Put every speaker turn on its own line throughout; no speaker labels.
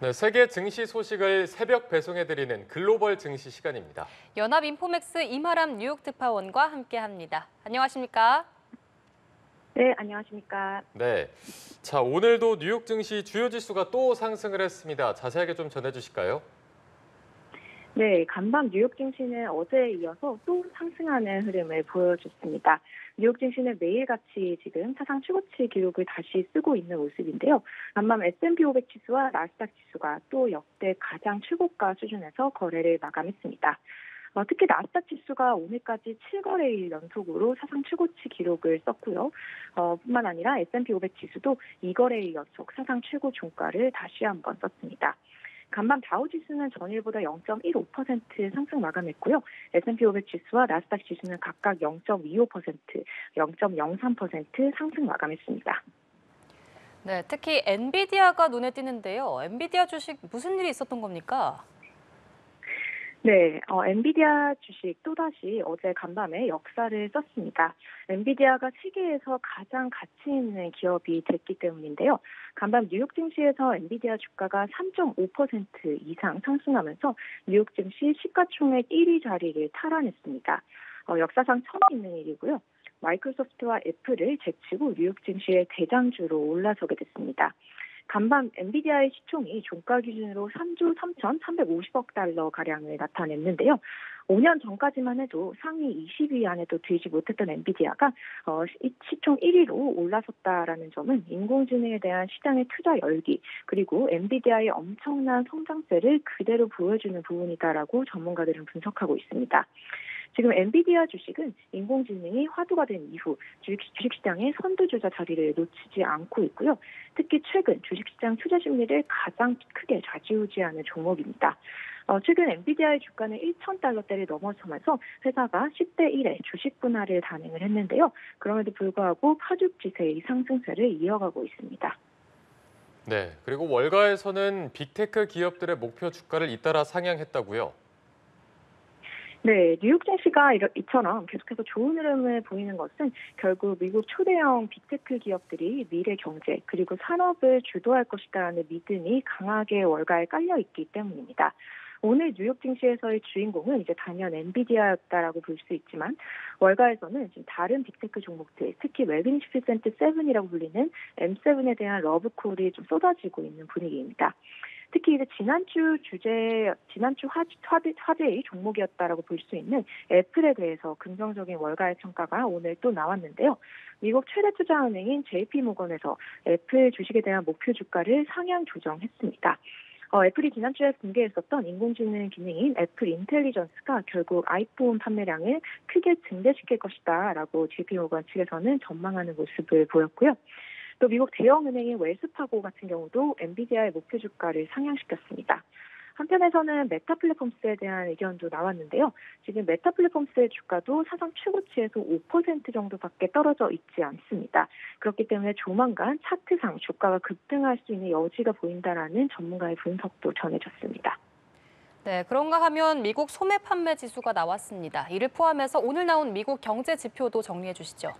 네, 세계 증시 소식을 새벽 배송해드리는 글로벌 증시 시간입니다.
연합 인포맥스 이마람 뉴욕 특파원과 함께합니다. 안녕하십니까?
네, 안녕하십니까.
네, 자 오늘도 뉴욕 증시 주요 지수가 또 상승을 했습니다. 자세하게 좀 전해주실까요?
네, 간밤 뉴욕 증시는 어제에 이어서 또 상승하는 흐름을 보여줬습니다. 뉴욕 증시는 매일같이 지금 사상 최고치 기록을 다시 쓰고 있는 모습인데요. 간밤 S&P 500 지수와 나스닥 지수가 또 역대 가장 최고가 수준에서 거래를 마감했습니다. 어, 특히 나스닥 지수가 오늘까지 7거래일 연속으로 사상 최고치 기록을 썼고요. 어, 뿐만 아니라 S&P 500 지수도 2거래일 연속 사상 최고 종가를 다시 한번 썼습니다. 간밤 다우지수는 전일보다 0.15% 상승 마감했고요. S&P 500 지수와 나스닥 지수는 각각 0.25%, 0.03% 상승 마감했습니다.
네, 특히 엔비디아가 눈에 띄는데요. 엔비디아 주식 무슨 일이 있었던 겁니까?
네, 어, 엔비디아 주식 또다시 어제 간밤에 역사를 썼습니다. 엔비디아가 세계에서 가장 가치 있는 기업이 됐기 때문인데요. 간밤 뉴욕 증시에서 엔비디아 주가가 3.5% 이상 상승하면서 뉴욕 증시 시가총액 1위 자리를 탈환했습니다. 어, 역사상 처음 있는 일이고요. 마이크로소프트와 애플을 제치고 뉴욕 증시의 대장주로 올라서게 됐습니다. 간밤 엔비디아의 시총이 종가 기준으로 3조 3,350억 달러 가량을 나타냈는데요. 5년 전까지만 해도 상위 20위 안에도 들지 못했던 엔비디아가 어, 시총 1위로 올라섰다라는 점은 인공지능에 대한 시장의 투자 열기 그리고 엔비디아의 엄청난 성장세를 그대로 보여주는 부분이다라고 전문가들은 분석하고 있습니다. 지금 엔비디아 주식은 인공지능이 화두가 된 이후 주식시장의 선두주자 자리를 놓치지 않고 있고요. 특히 최근 주식시장 투자 심리를 가장 크게 좌지우지하는 종목입니다. 어, 최근 엔비디아의 주가는 1,000달러대를 넘어서면서 회사가 10대 1의 주식 분할을 단행을 했는데요. 그럼에도 불구하고 파죽지세의 상승세를 이어가고 있습니다.
네, 그리고 월가에서는 빅테크 기업들의 목표 주가를 잇따라 상향했다고요.
네, 뉴욕 증시가 이처럼 계속해서 좋은 흐름을 보이는 것은 결국 미국 초대형 빅테크 기업들이 미래 경제 그리고 산업을 주도할 것이다라는 믿음이 강하게 월가에 깔려 있기 때문입니다. 오늘 뉴욕 증시에서의 주인공은 이제 단연 엔비디아였다라고 볼 수 있지만 월가에서는 지금 다른 빅테크 종목들, 특히 매그니피센트 7이라고 불리는 M7에 대한 러브콜이 좀 쏟아지고 있는 분위기입니다. 특히 이제 지난주 주제, 지난주 화제, 화제의 종목이었다라고 볼 수 있는 애플에 대해서 긍정적인 월가의 평가가 오늘 또 나왔는데요. 미국 최대 투자은행인 JP모건에서 애플 주식에 대한 목표 주가를 상향 조정했습니다. 어, 애플이 지난주에 공개했었던 인공지능 기능인 애플 인텔리전스가 결국 아이폰 판매량을 크게 증대시킬 것이다 라고 JP모건 측에서는 전망하는 모습을 보였고요. 또 미국 대형은행인 웰스파고 같은 경우도 엔비디아의 목표 주가를 상향시켰습니다. 한편에서는 메타 플랫폼스에 대한 의견도 나왔는데요. 지금 메타 플랫폼스의 주가도 사상 최고치에서 5% 정도밖에 떨어져 있지 않습니다. 그렇기 때문에 조만간 차트상 주가가 급등할 수 있는 여지가 보인다라는 전문가의 분석도 전해졌습니다.
네, 그런가 하면 미국 소매 판매 지수가 나왔습니다. 이를 포함해서 오늘 나온 미국 경제 지표도 정리해 주시죠.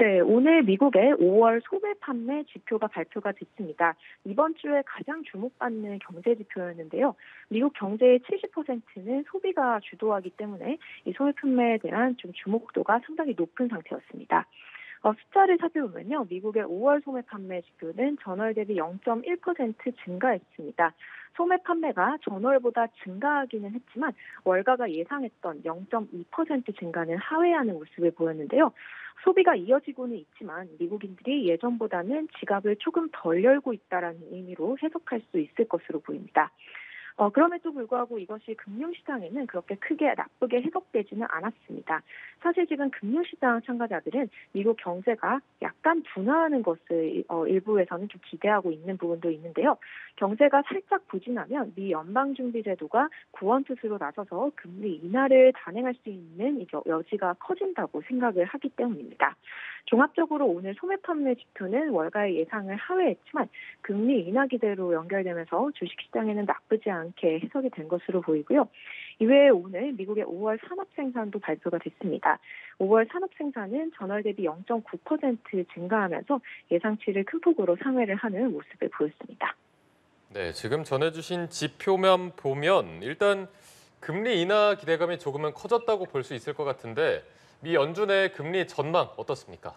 네, 오늘 미국의 5월 소매 판매 지표가 발표가 됐습니다. 이번 주에 가장 주목받는 경제 지표였는데요. 미국 경제의 70%는 소비가 주도하기 때문에 이 소매 판매에 대한 좀 주목도가 상당히 높은 상태였습니다. 어, 숫자를 살펴보면요. 미국의 5월 소매 판매 지표는 전월 대비 0.1% 증가했습니다. 소매 판매가 전월보다 증가하기는 했지만 월가가 예상했던 0.2% 증가는 하회하는 모습을 보였는데요. 소비가 이어지고는 있지만 미국인들이 예전보다는 지갑을 조금 덜 열고 있다라는 의미로 해석할 수 있을 것으로 보입니다. 어, 그럼에도 불구하고 이것이 금융시장에는 그렇게 크게 나쁘게 해석되지는 않았습니다. 사실 지금 금융시장 참가자들은 미국 경제가 약간 둔화하는 것을 어, 일부에서는 좀 기대하고 있는 부분도 있는데요. 경제가 살짝 부진하면 미 연방준비제도가 구원투수로 나서서 금리 인하를 단행할 수 있는 여지가 커진다고 생각을 하기 때문입니다. 종합적으로 오늘 소매 판매 지표는 월가의 예상을 하회했지만 금리 인하 기대로 연결되면서 주식시장에는 나쁘지 않게 해석이 된 것으로 보이고요. 이외에 오늘 미국의 5월 산업 생산도 발표가 됐습니다. 5월 산업 생산은 전월 대비 0.9% 증가하면서 예상치를 큰 폭으로 상회를 하는 모습을 보였습니다.
네, 지금 전해주신 지표만 보면 일단 금리 인하 기대감이 조금은 커졌다고 볼 수 있을 것 같은데 미 연준의 금리 전망 어떻습니까?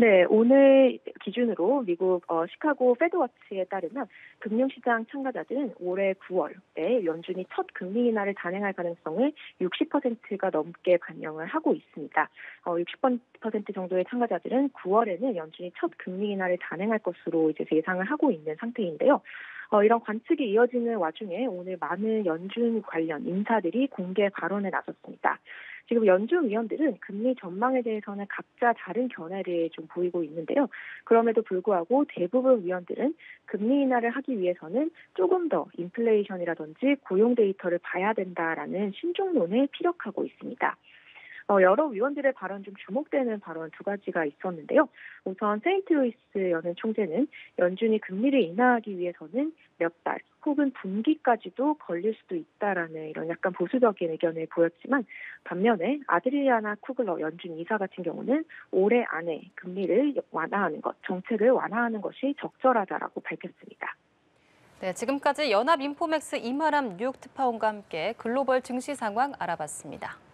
네, 오늘 기준으로 미국 어, 시카고 페드워치에 따르면 금융시장 참가자들은 올해 9월에 연준이 첫 금리 인하를 단행할 가능성을 60%가 넘게 반영을 하고 있습니다. 어, 60% 정도의 참가자들은 9월에는 연준이 첫 금리 인하를 단행할 것으로 이제 예상을 하고 있는 상태인데요. 어, 이런 관측이 이어지는 와중에 오늘 많은 연준 관련 인사들이 공개 발언에 나섰습니다. 지금 연준 위원들은 금리 전망에 대해서는 각자 다른 견해를 좀 보이고 있는데요. 그럼에도 불구하고 대부분 위원들은 금리 인하를 하기 위해서는 조금 더 인플레이션이라든지 고용 데이터를 봐야 된다라는 신중론을 피력하고 있습니다. 어, 여러 위원들의 발언 중 주목되는 발언 두 가지가 있었는데요. 우선 세인트루이스 연은 총재는 연준이 금리를 인하하기 위해서는 몇 달 혹은 분기까지도 걸릴 수도 있다라는 이런 약간 보수적인 의견을 보였지만 반면에 아드리아나 쿠글러 연준 이사 같은 경우는 올해 안에 금리를 완화하는 것, 정책을 완화하는 것이 적절하다라고 밝혔습니다.
네, 지금까지 연합인포맥스 이마람 뉴욕 특파원과 함께 글로벌 증시 상황 알아봤습니다.